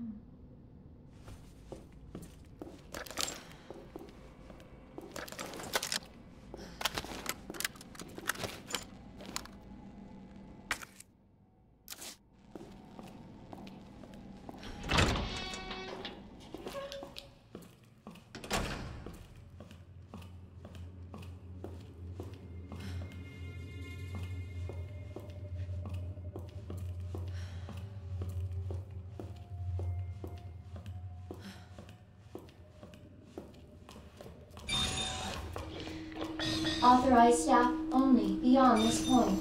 mm. Authorized staff only beyond this point.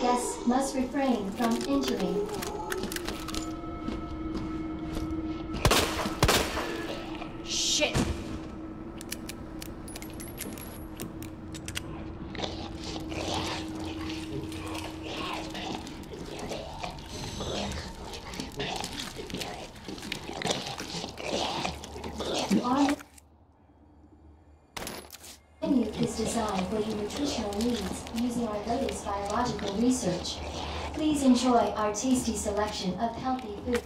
Guests must refrain from entering. Shit! Our menu is designed for your nutritional needs using our latest biological research. Please enjoy our tasty selection of healthy foods.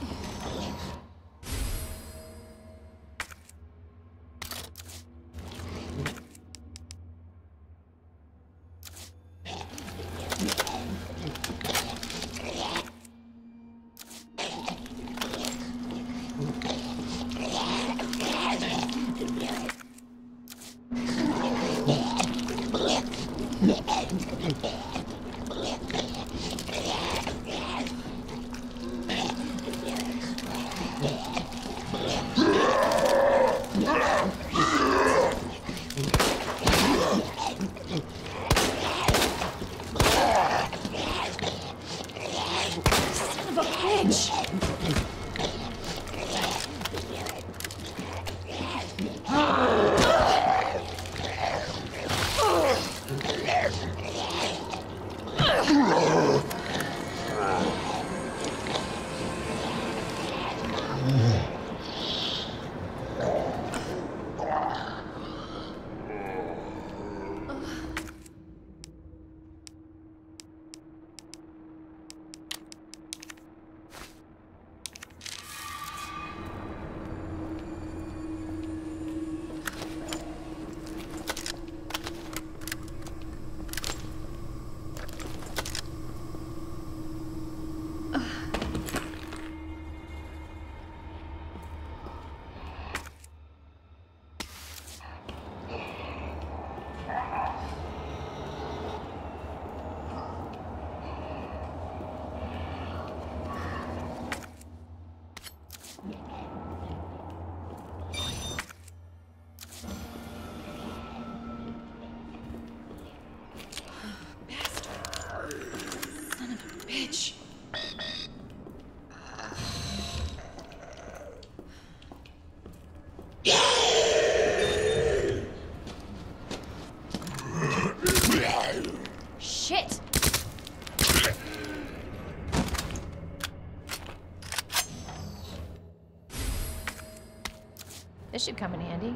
should come in handy.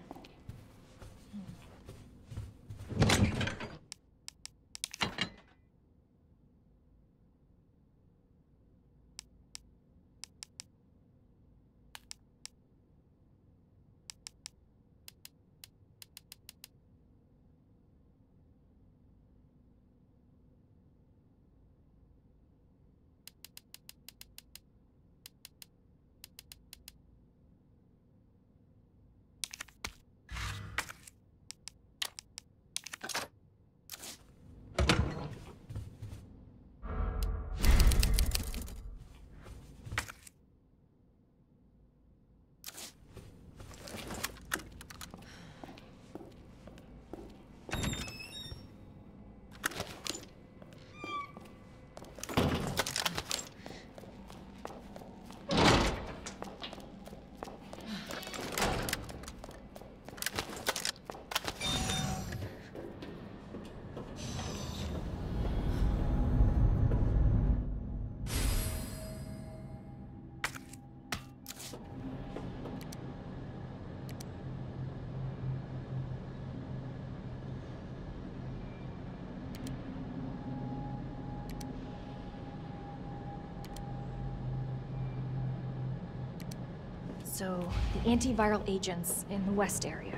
So, the antiviral agents in the west area.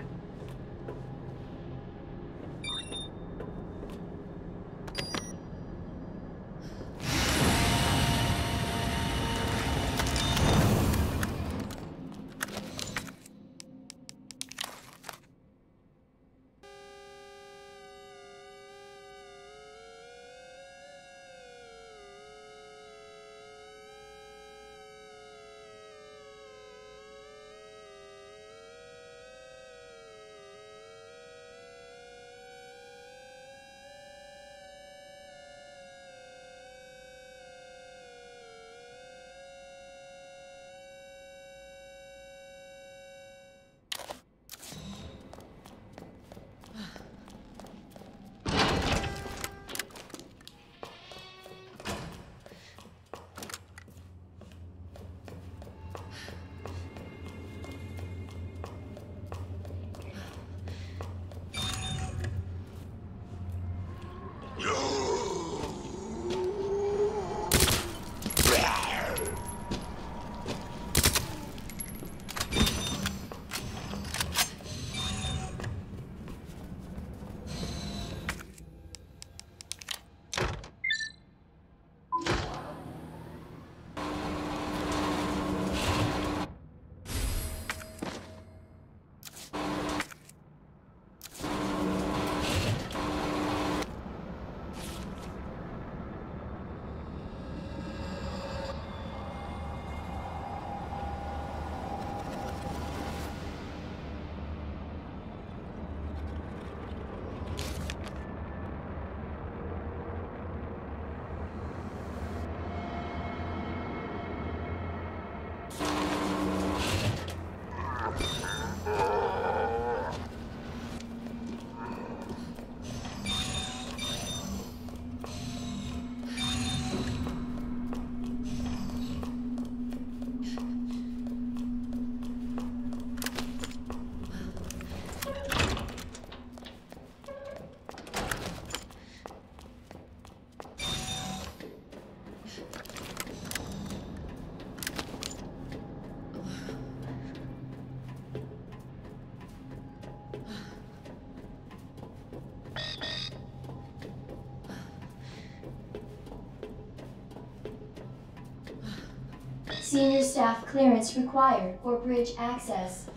Clearance required for bridge access.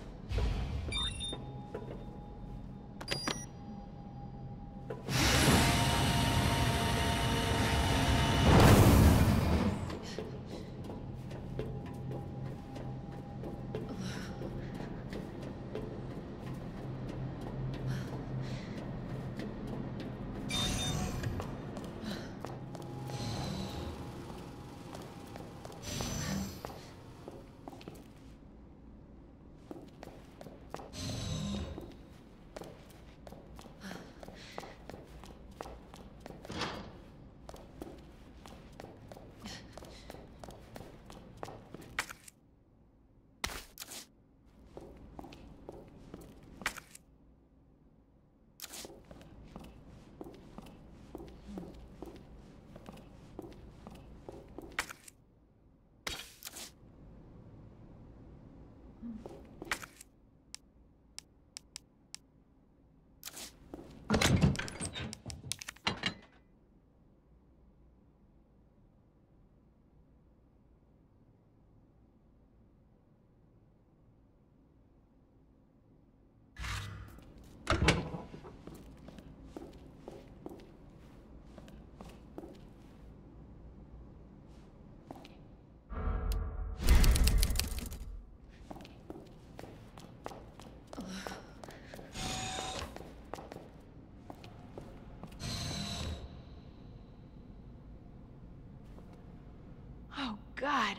Oh, God.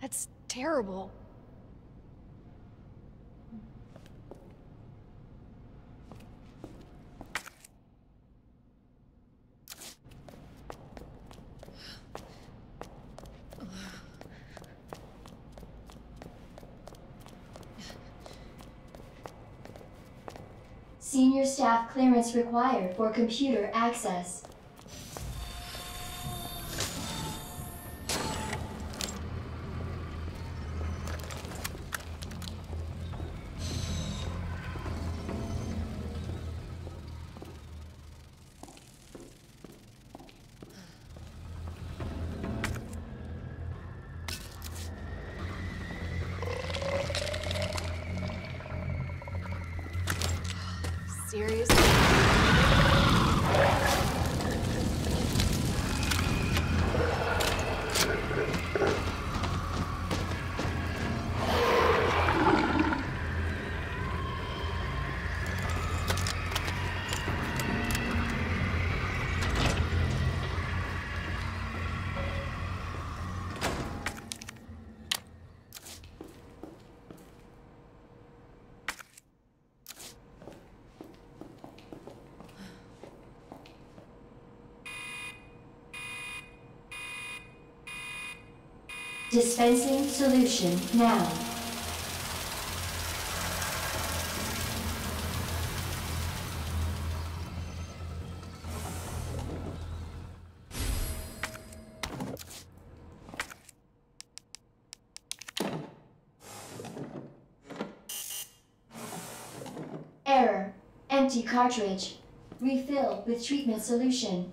That's terrible. Senior staff clearance required for computer access. Dispensing solution now. Error. Empty cartridge. Refill with treatment solution.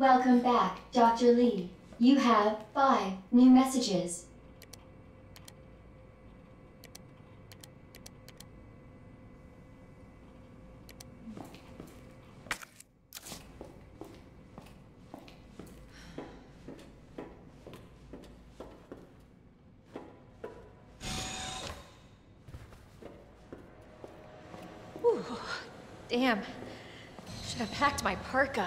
Welcome back, Dr. Lee. You have five new messages. Damn. Should have packed my parka.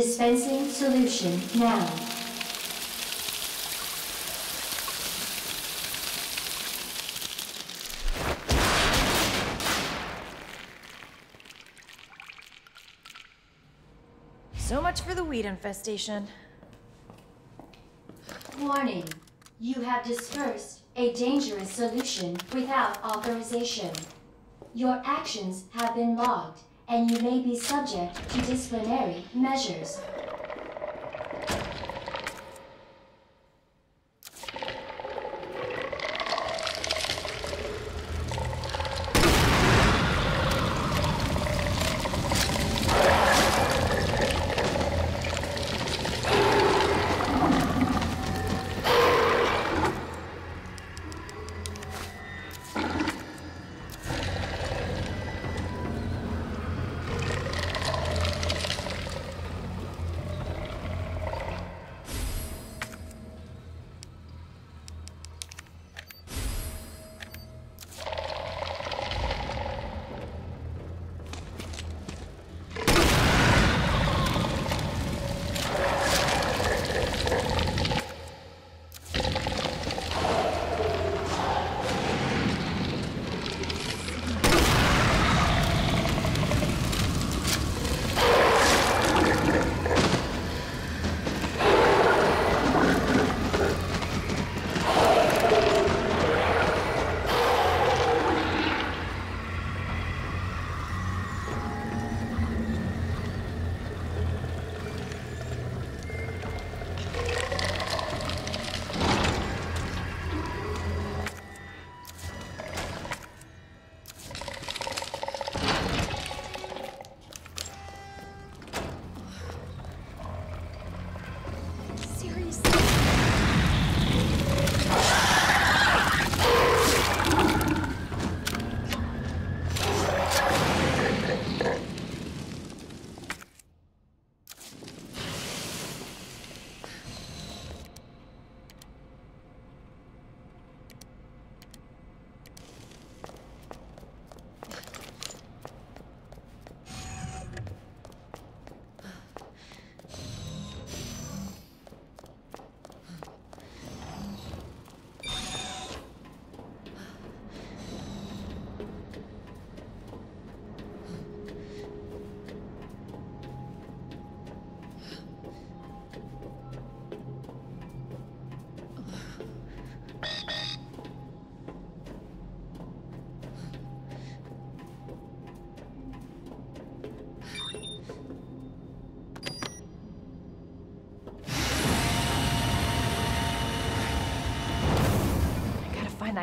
Dispensing solution now. So much for the weed infestation. Warning. You have dispersed a dangerous solution without authorization. Your actions have been logged, and you may be subject to disciplinary measures.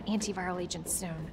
Antiviral agent soon.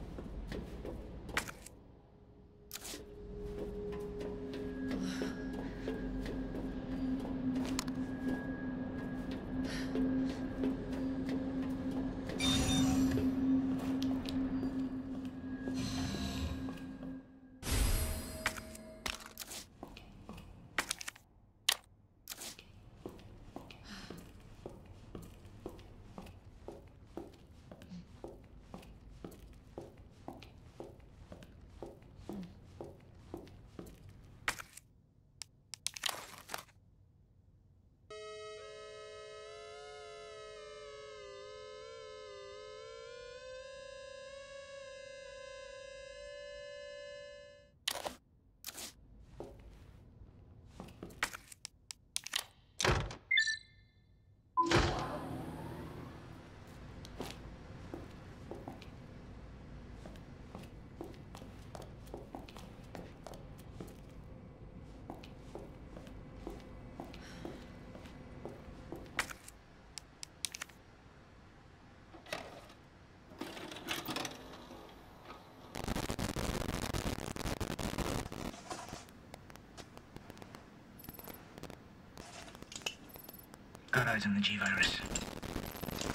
silos in the G-Virus.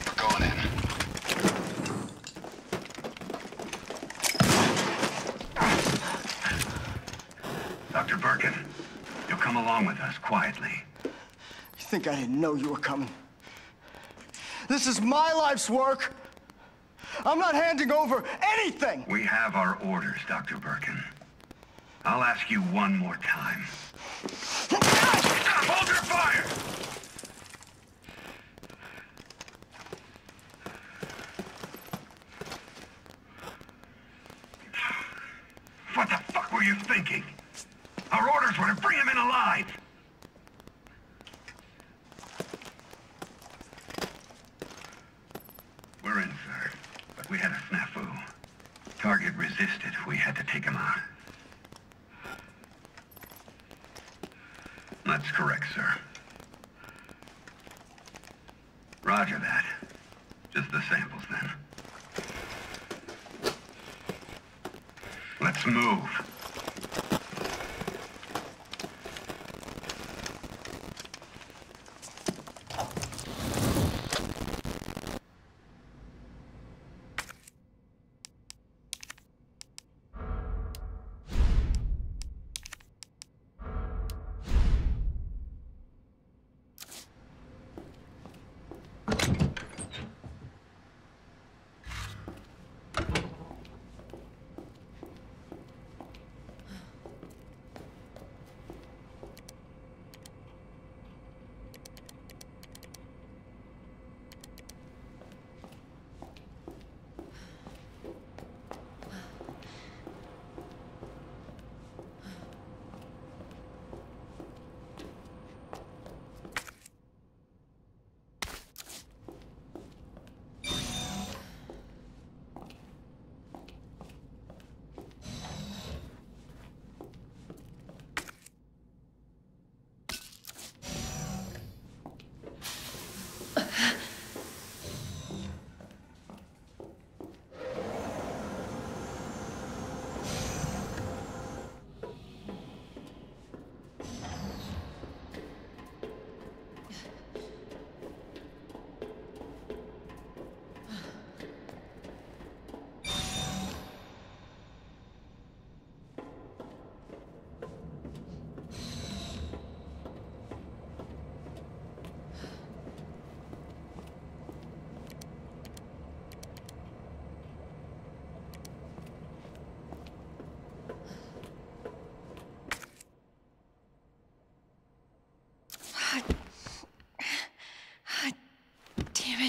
We're going in. Dr. Birkin, you'll come along with us quietly. You think I didn't know you were coming? This is my life's work. I'm not handing over anything. We have our orders, Dr. Birkin. I'll ask you one more time. Hold your fire!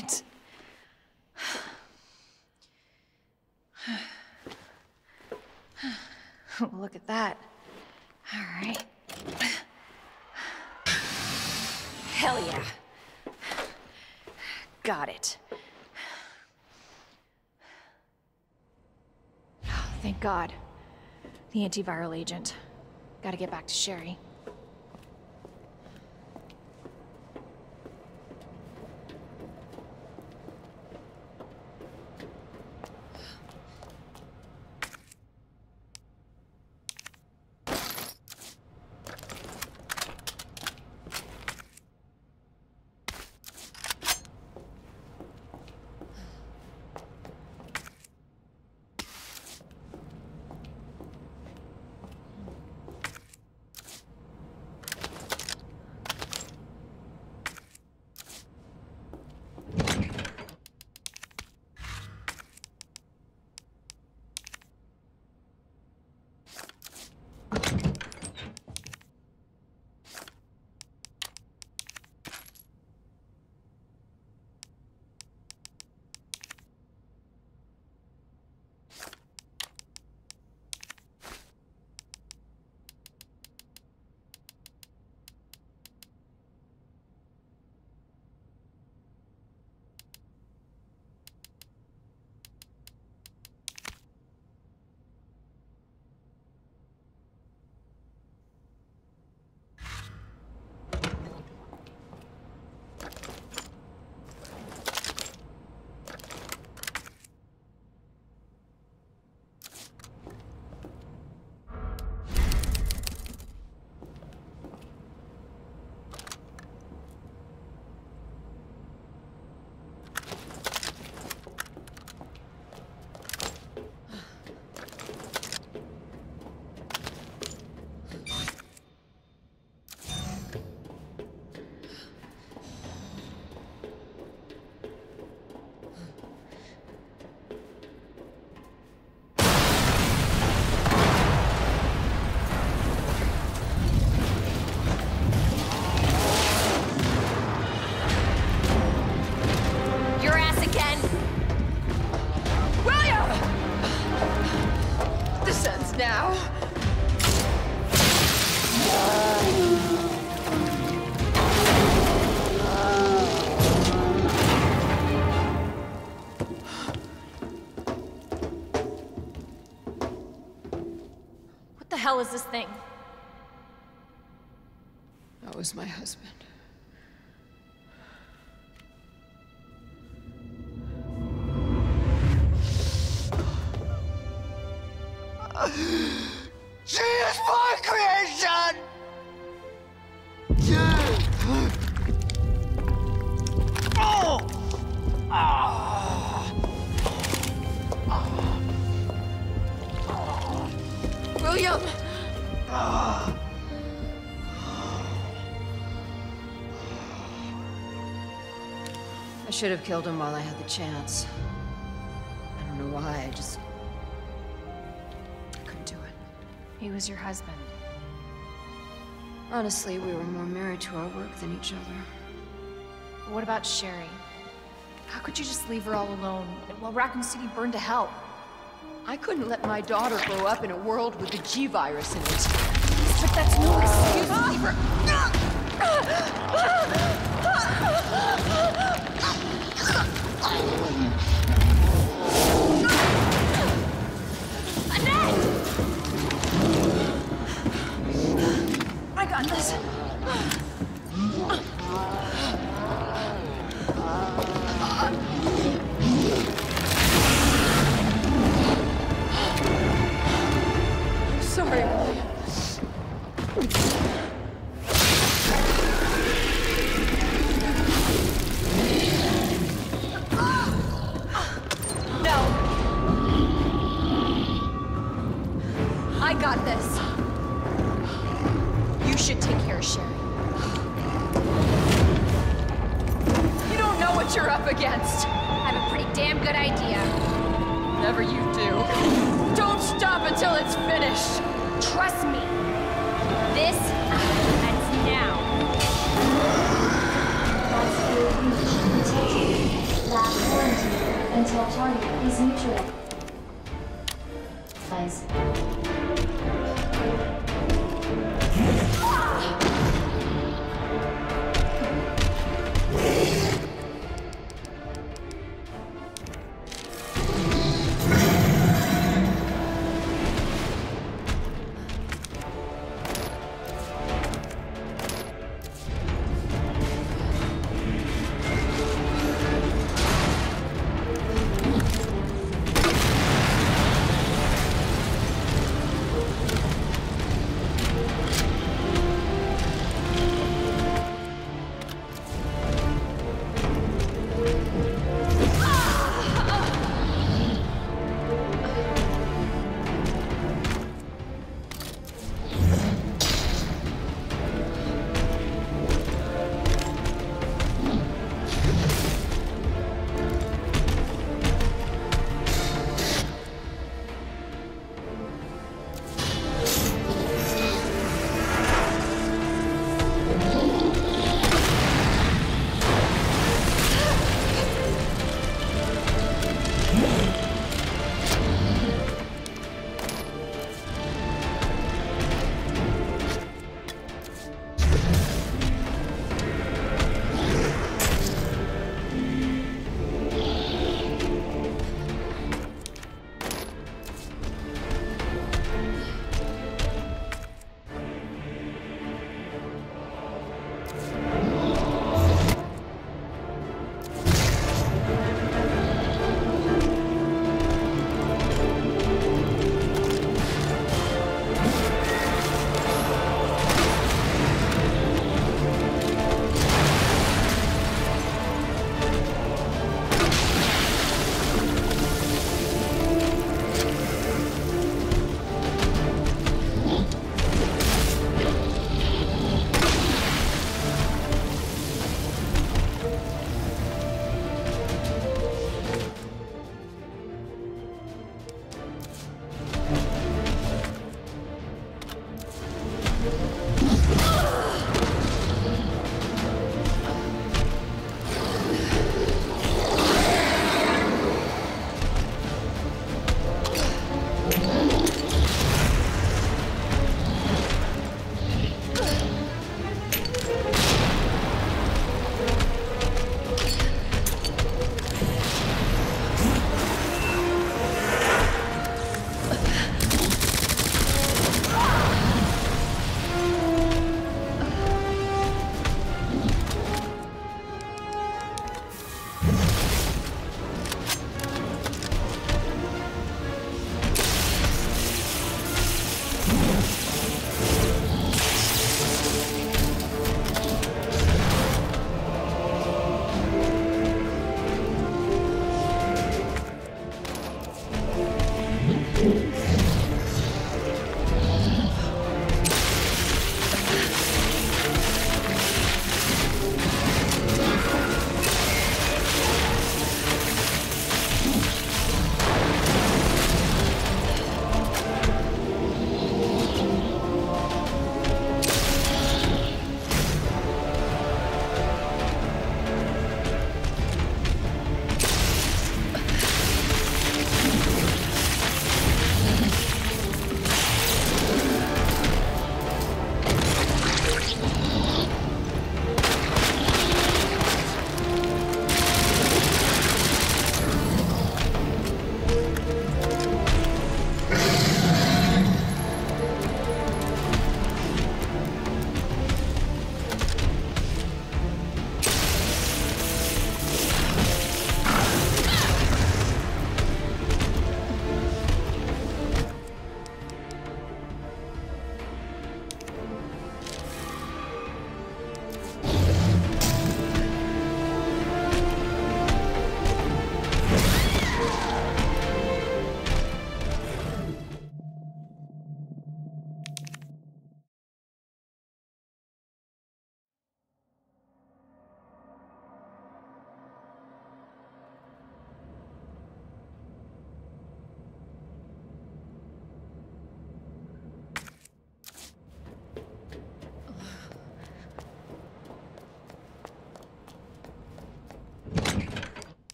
it. Look at that. All right. Hell yeah. Got it. Thank God. The antiviral agent. Gotta get back to Sherry. Hell is this thing? That was my husband. Should have killed him while I had the chance. I don't know why, I just... I couldn't do it. He was your husband. Honestly, we were more married to our work than each other. What about Sherry? How could you just leave her all alone while Raccoon City burned to hell? I couldn't let my daughter grow up in a world with the G-Virus in it. But that's no excuse. Leave her. I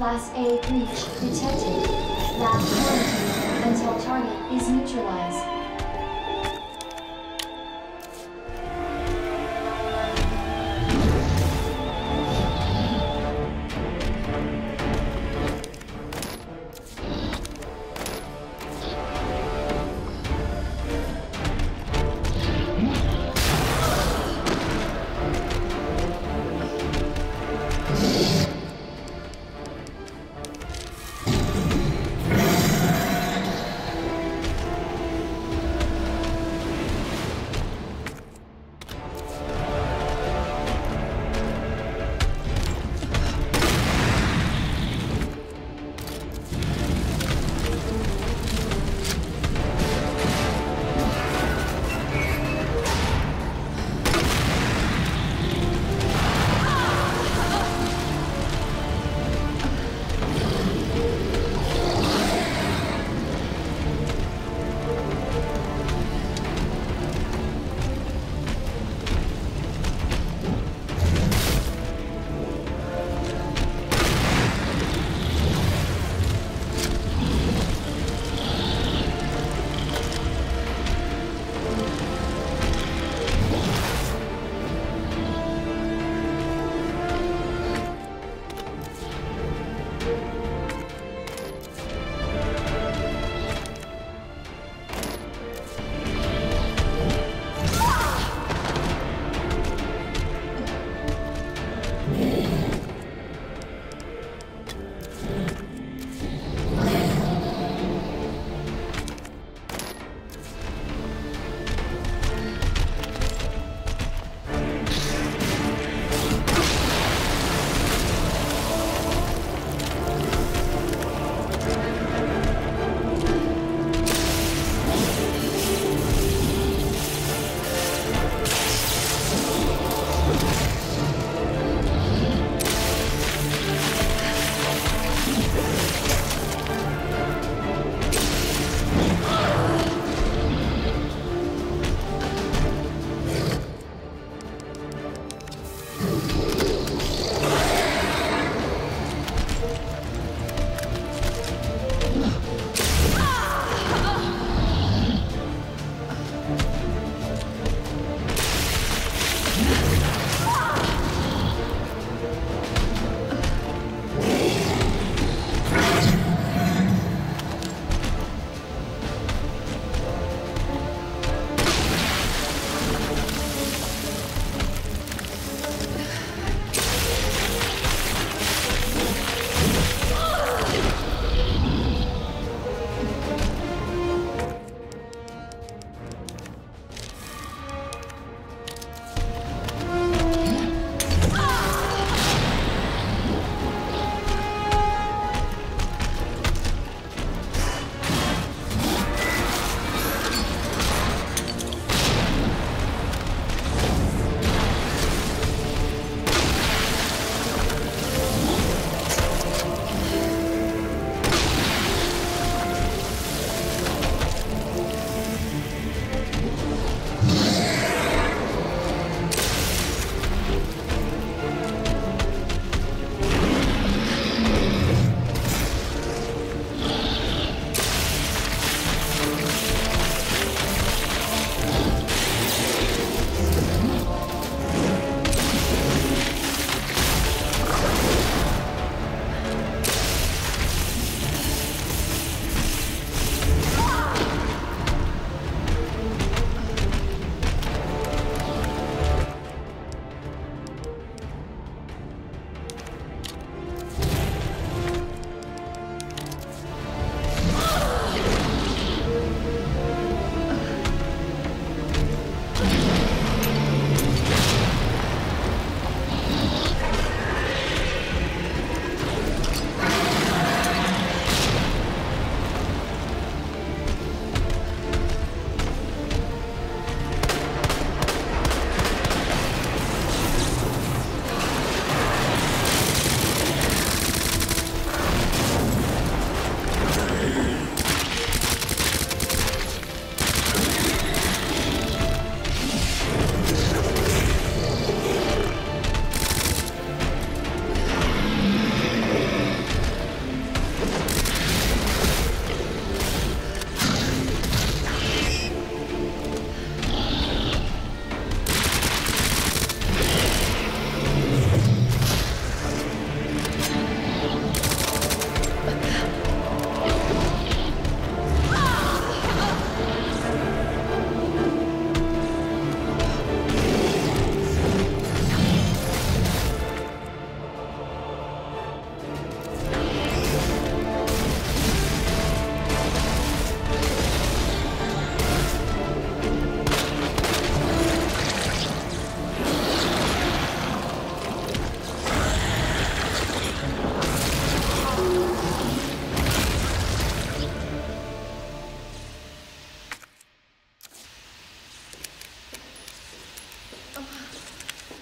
Class A breach detected. Lab quarantine until target is neutralized.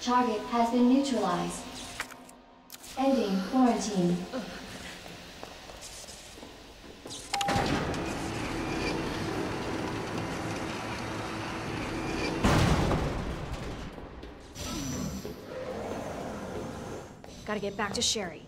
Target has been neutralized. Ending quarantine. Gotta get back to Sherry.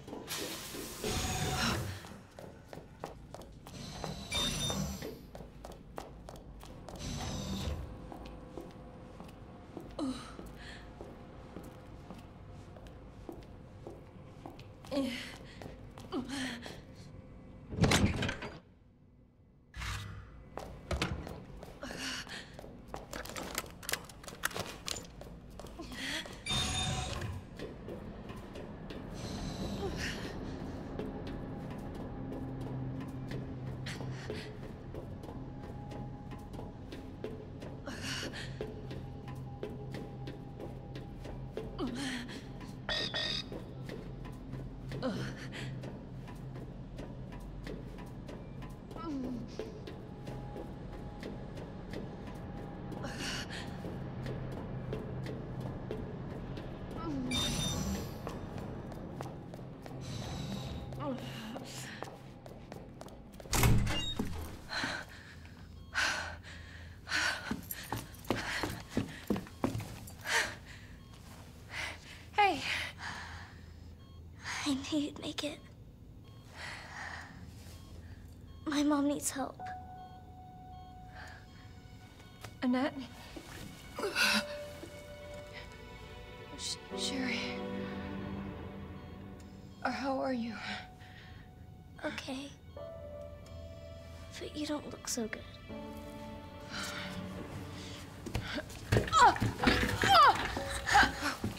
So good.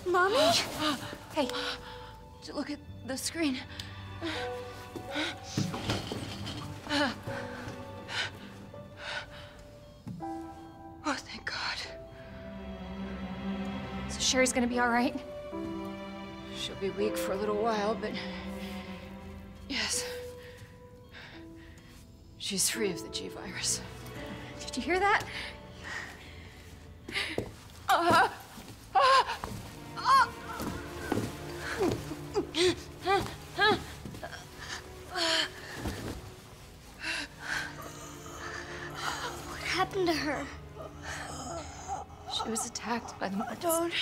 Mommy? Hey, look at the screen. Oh, thank God. So Sherry's gonna be all right? She'll be weak for a little while, but She's free of the G virus. Did you hear that? What happened to her? She was attacked by the monsters. Don't.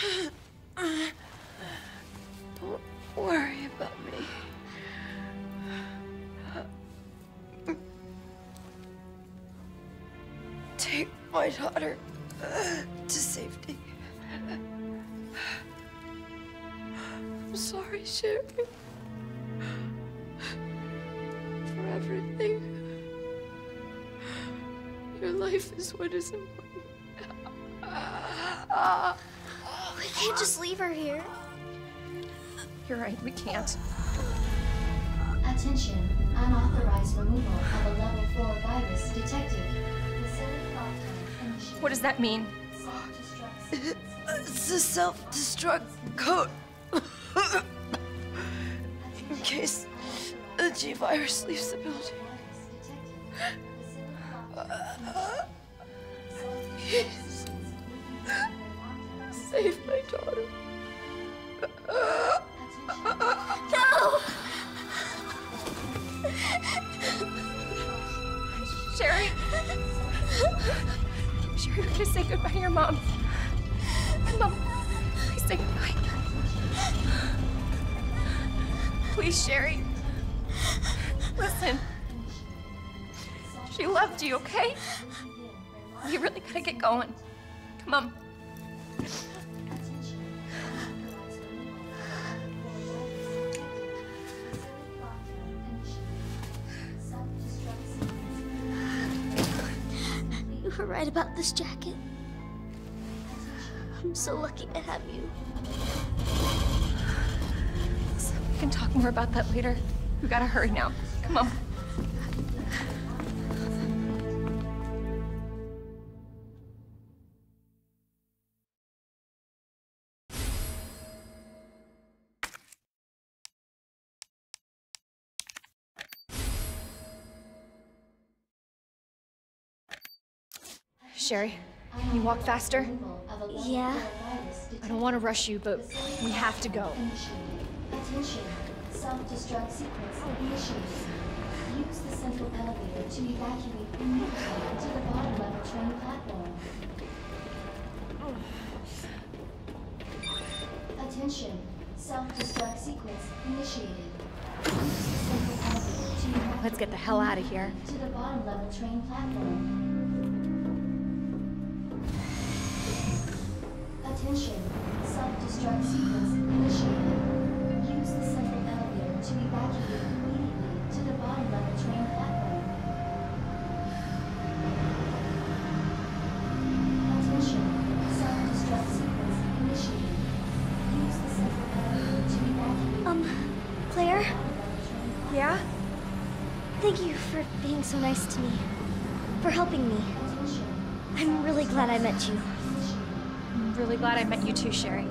Uh, don't worry about me. My daughter to safety. I'm sorry, Sherry. For everything. Your life is what is important. We can't just leave her here. You're right, we can't. Attention. Unauthorized removal of a level 4 virus detected. What does that mean? It's a self-destruct code. In case the G virus leaves the building. Please. Save my daughter. Sherry, we're gonna say goodbye to your mom. Mom, please say goodbye. Please, Sherry. Listen. She loved you, okay? You really gotta get going. Come on. Right about this jacket. I'm so lucky to have you. We can talk more about that later. We gotta hurry now. Come on. Sherry, can you walk faster? Removal of a level Yeah. I don't want to rush you, but we have to go. Attention. Self-destruct sequence initiated. Use the central elevator to evacuate immediately to the bottom level train platform. Attention. Self-destruct sequence initiated. Use the central elevator to evacuate Let's get the hell out of here. to the bottom level train platform. Attention. Self-destruct sequence initiated. Use the central elevator to evacuate immediately to the bottom level train platform. Attention. Self-destruct sequence initiated. Use the central elevator to evacuate Um, Claire? to the bottom level train platform. Yeah? Thank you for being so nice to me. For helping me. I'm really glad I met you. Really glad I met you too, Sherry.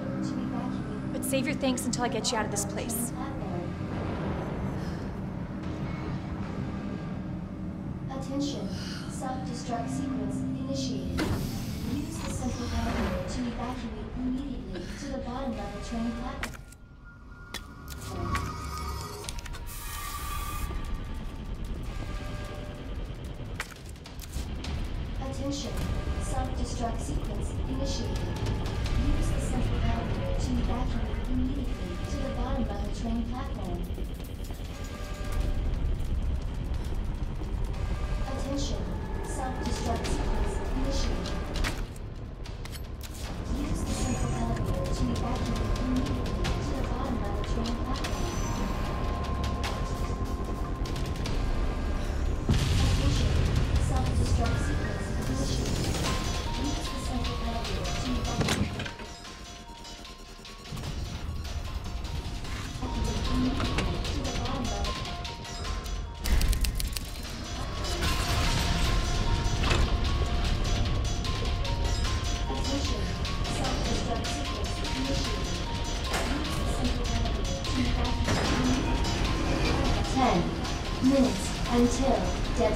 But save your thanks until I get you out of this place. Attention. Self-destruct sequence initiated. Use the central elevator to evacuate immediately to the bottom level train platform.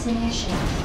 Detonation. Attention.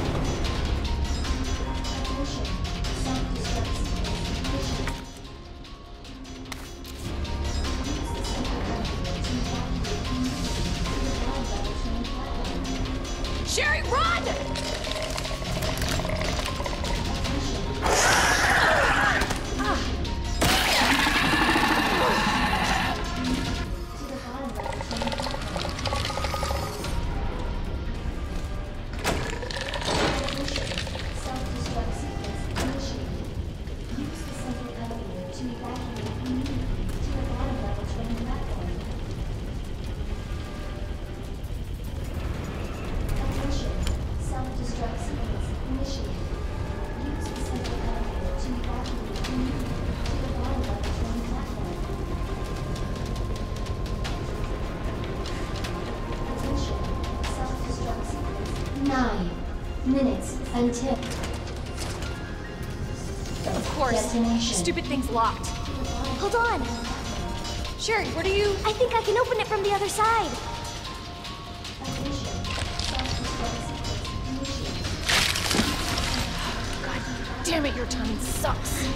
Until Of course. Detonation. Stupid thing's locked. Hold on. Sherry, what are you... I think I can open it from the other side. Attention. Self-destruct sequence initiated. God damn it, your timing sucks.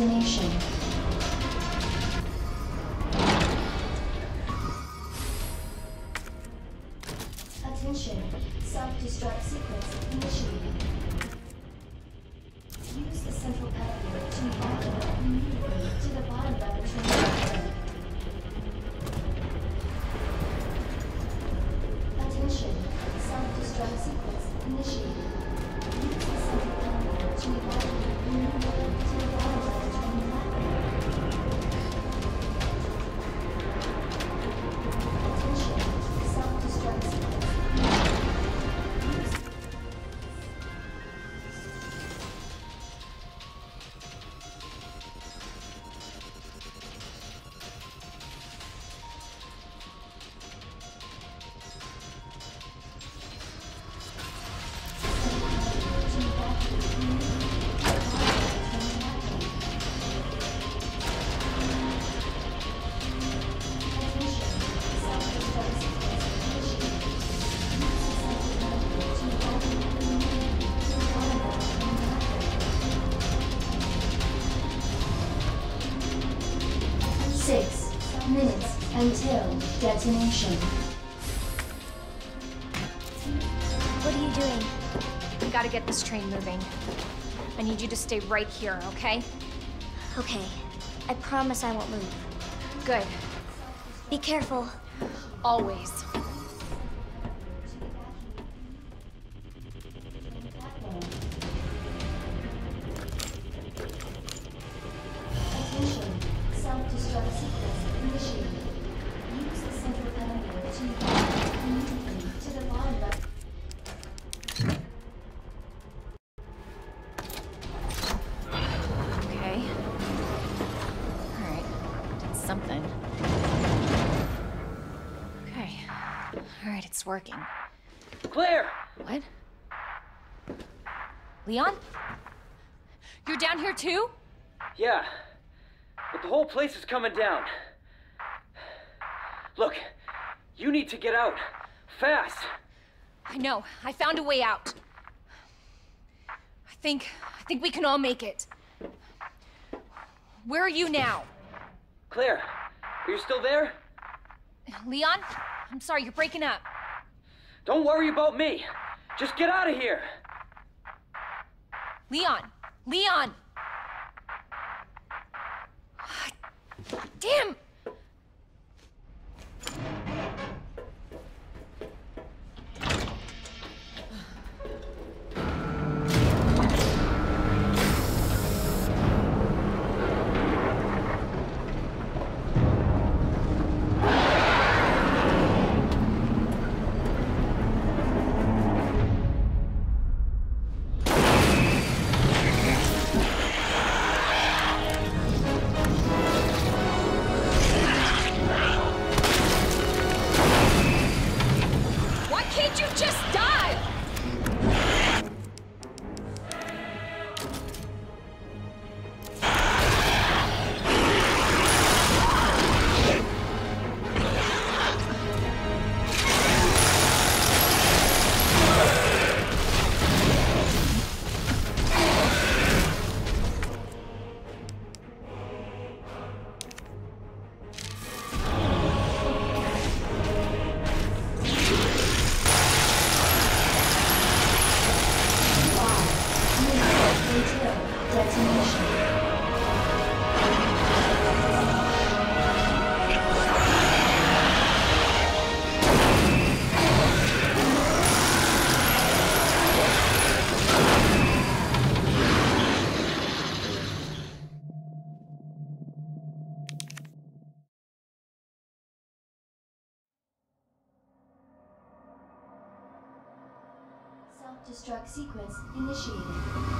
Until detonation. Attention, until detonation. What are you doing? We gotta get this train moving. I need you to stay right here, okay? Okay. I promise I won't move. Good. Be careful. Always. Coming down. Look, you need to get out. Fast! I know. I found a way out. I think. I think we can all make it. Where are you now? Claire, are you still there? Leon? I'm sorry, you're breaking up. Don't worry about me. Just get out of here. Leon! Leon! Damn! Self-destruct sequence initiated.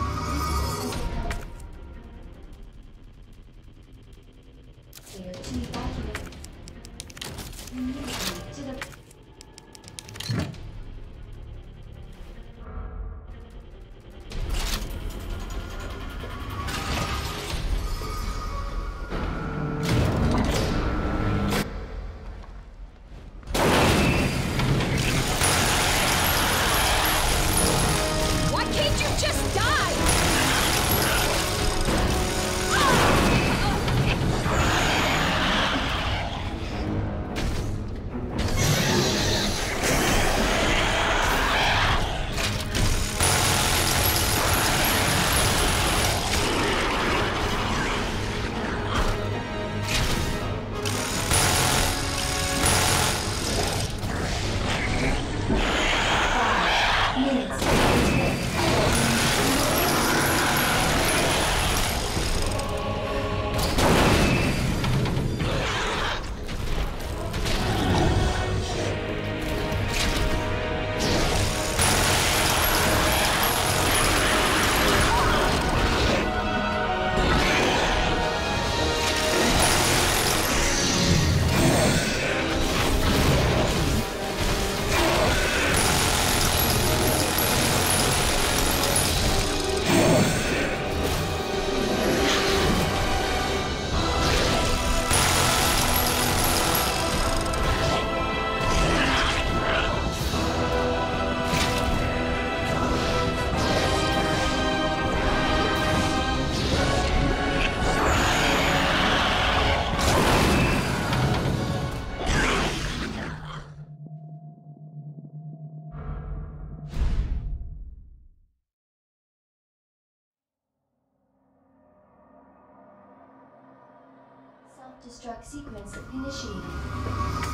Self-destruct sequence initiated.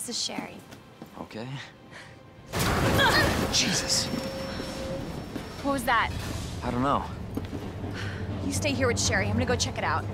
This is Sherry. Okay. Jesus! What was that? I don't know. You stay here with Sherry. I'm gonna go check it out.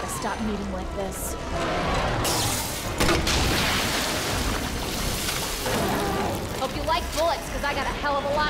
Gotta stop meeting like this. Hope you like bullets, because I got a hell of a lot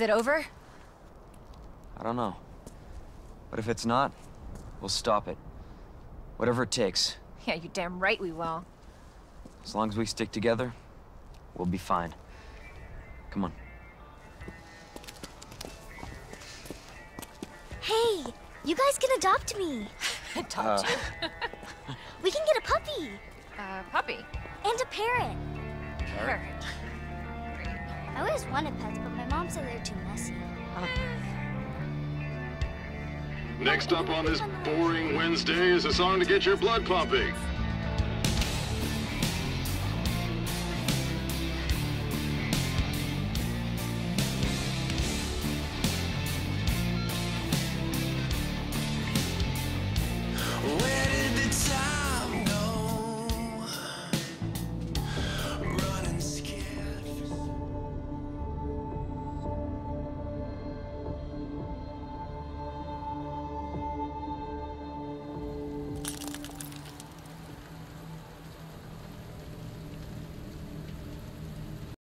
Is it over? I don't know. But if it's not, we'll stop it. Whatever it takes. Yeah, you damn right we will. As long as we stick together, we'll be fine. Come on. Hey, you guys can adopt me. Adopt Uh, you. We can get a puppy Uh, puppy. and a parrot. Parrot. I always wanted pets, but my mom said they're too messy. Next up on this boring Wednesday is a song to get your blood pumping.